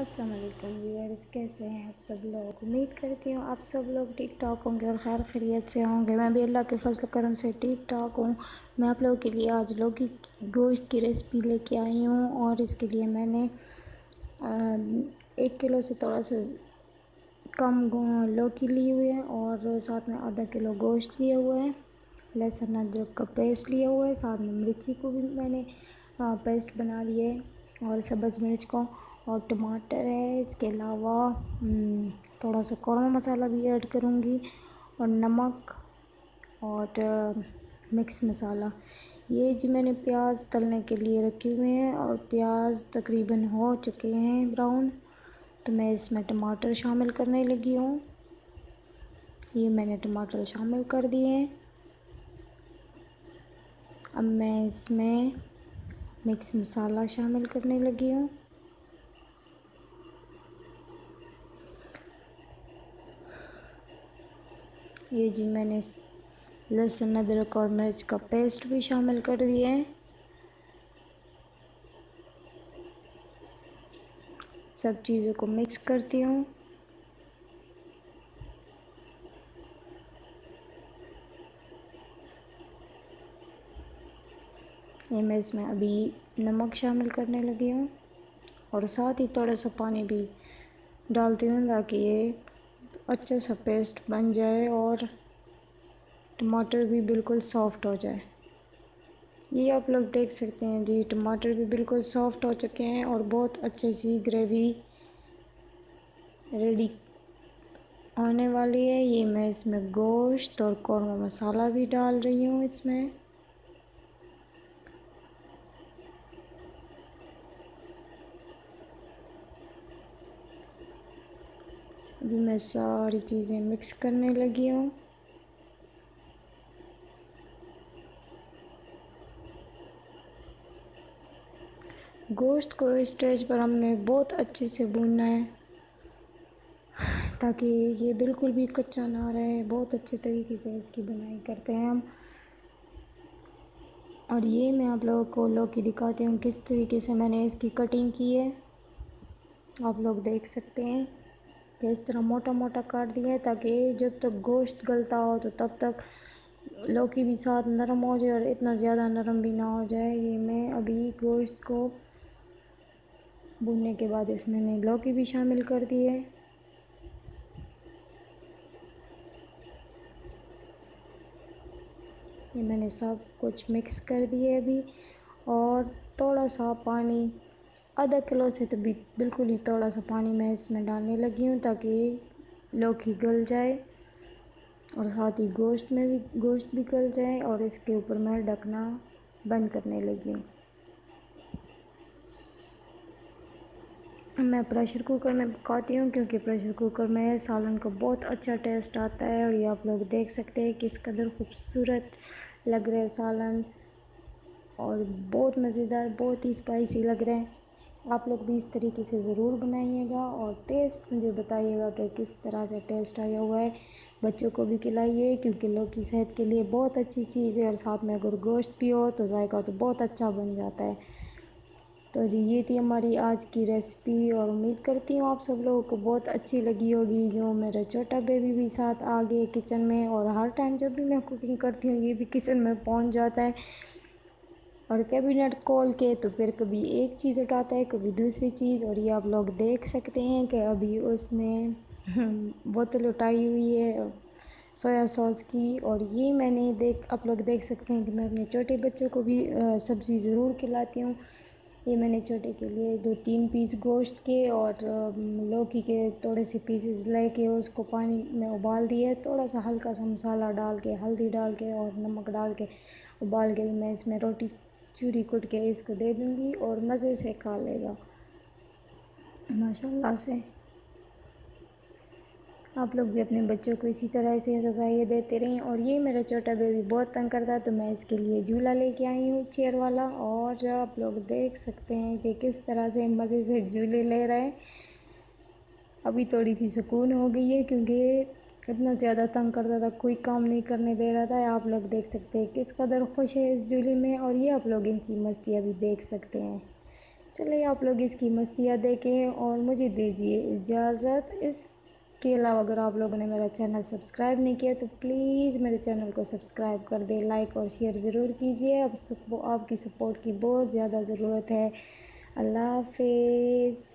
अस्सलाम वालेकुम व्यूअर्स, कैसे हैं आप सब लोग? उम्मीद करती हूँ आप सब लोग ठीक ठाक होंगे और खैर खैरियत से होंगे। मैं भी अल्लाह के फजल करम से ठीक ठाक हूँ। मैं आप लोगों के लिए आज लौकी गोश्त की रेसिपी लेके आई हूँ और इसके लिए मैंने एक किलो से थोड़ा सा कम लौकी ली हुई है और साथ में आधा किलो गोश्त लिए हुआ है। लहसुन, अदरक का पेस्ट लिया हुआ है। साथ में मिर्ची को भी मैंने पेस्ट बना है और सब्ज़ मिर्च को और टमाटर है इसके अलावा हम्म, थोड़ा सा कौरमा मसाला भी ऐड करूँगी और नमक और मिक्स मसाला। ये जी मैंने प्याज तलने के लिए रखे हुए हैं और प्याज तकरीबन हो चुके हैं ब्राउन तो मैं इसमें टमाटर शामिल करने लगी हूँ। ये मैंने टमाटर शामिल कर दिए हैं। अब मैं इसमें मिक्स मसाला शामिल करने लगी हूँ। ये जी मैंने लहसुन, अदरक और मिर्च का पेस्ट भी शामिल कर दिए हैं। सब चीज़ों को मिक्स करती हूँ। ये मैं इसमें अभी नमक शामिल करने लगी हूँ और साथ ही थोड़ा सा पानी भी डालती हूँ ताकि ये अच्छे सा पेस्ट बन जाए और टमाटर भी बिल्कुल सॉफ़्ट हो जाए। ये आप लोग देख सकते हैं जी, टमाटर भी बिल्कुल सॉफ़्ट हो चुके हैं और बहुत अच्छे सी ग्रेवी रेडी आने वाली है। ये मैं इसमें गोश्त और कौरमा मसाला भी डाल रही हूँ इसमें। अभी मैं सारी चीज़ें मिक्स करने लगी हूँ। गोश्त को इस स्टेज पर हमने बहुत अच्छे से भूनना है, ताकि ये बिल्कुल भी कच्चा ना रहे। बहुत अच्छे तरीके से इसकी बनाई करते हैं हम। और ये मैं आप लोगों को लौकी दिखाती हूँ, किस तरीके से मैंने इसकी कटिंग की है। आप लोग देख सकते हैं। कि इस तरह मोटा मोटा काट दिया है ताकि जब तक गोश्त गलता हो तो तब तक लौकी भी साथ नरम हो जाए और इतना ज़्यादा नरम भी ना हो जाए। ये मैं अभी गोश्त को भूनने के बाद इसमें मैंने लौकी भी शामिल कर दी है। ये मैंने सब कुछ मिक्स कर दिए अभी और थोड़ा सा पानी आधा किलो से तो बिल्कुल ही थोड़ा सा पानी मैं इसमें डालने लगी हूँ ताकि लौकी गल जाए और साथ ही गोश्त में भी, गोश्त भी गल जाए और इसके ऊपर मैं ढकना बंद करने लगी हूँ। मैं प्रेशर कुकर में पकाती हूँ क्योंकि प्रेशर कुकर में सालन का बहुत अच्छा टेस्ट आता है और ये आप लोग देख सकते हैं किस कदर खूबसूरत लग रहा है सालन और बहुत मज़ेदार, बहुत ही स्पाइसी लग रहे हैं। आप लोग भी इस तरीके से ज़रूर बनाइएगा और टेस्ट मुझे बताइएगा कि किस तरह से टेस्ट आया हुआ है। बच्चों को भी खिलाइए, क्योंकि लोग की सेहत के लिए बहुत अच्छी चीज़ है और साथ में अगर गोश्त भी हो तो जायका तो बहुत अच्छा बन जाता है। तो जी, ये थी हमारी आज की रेसिपी और उम्मीद करती हूँ आप सब लोगों को बहुत अच्छी लगी होगी, जो मेरा छोटा बेबी भी साथ आ गए किचन में और हर टाइम जब भी मैं कुकिंग करती हूँ, ये भी किचन में पहुँच जाता है। और कैबिनेट खोल के तो फिर कभी एक चीज़ उठाता है, कभी दूसरी चीज़ और ये आप लोग देख सकते हैं कि अभी उसने बोतल उठाई हुई है सोया सॉस की और ये मैंने देख, आप लोग देख सकते हैं कि मैं अपने छोटे बच्चों को भी सब्ज़ी ज़रूर खिलाती हूँ। ये मैंने छोटे के लिए दो तीन पीस गोश्त के और लौकी के थोड़े से पीसेस लेके उसको पानी में उबाल दिए। थोड़ा सा हल्का सा मसाला डाल के, हल्दी डाल के और नमक डाल के उबाल के मैं इसमें रोटी चूरी कुट के इसको दे दूँगी और मज़े से खा लेगा। माशाल्लाह से। आप लोग भी अपने बच्चों को इसी तरह से रजाइए देते रहें। और ये मेरा छोटा बेबी बहुत तंग करता है तो मैं इसके लिए झूला लेके आई हूँ चेयर वाला। और आप लोग देख सकते हैं कि किस तरह से मज़े से झूले ले रहे हैं। अभी थोड़ी सी सुकून हो गई है, क्योंकि इतना ज़्यादा तंग करता था, कोई काम नहीं करने दे रहा था, आप लोग देख सकते हैं किस कदर खुश है इस झूले में और ये आप लोग इनकी मस्ती अभी देख सकते हैं। चलिए आप लोग इसकी मस्तियाँ देखें और मुझे दीजिए इजाज़त। इसके अलावा अगर आप लोगों ने मेरा चैनल सब्सक्राइब नहीं किया तो प्लीज़ मेरे चैनल को सब्सक्राइब कर दें, लाइक और शेयर ज़रूर कीजिए। अब आपकी सपोर्ट की बहुत ज़्यादा ज़रूरत है। अल्लाह हाफिज़।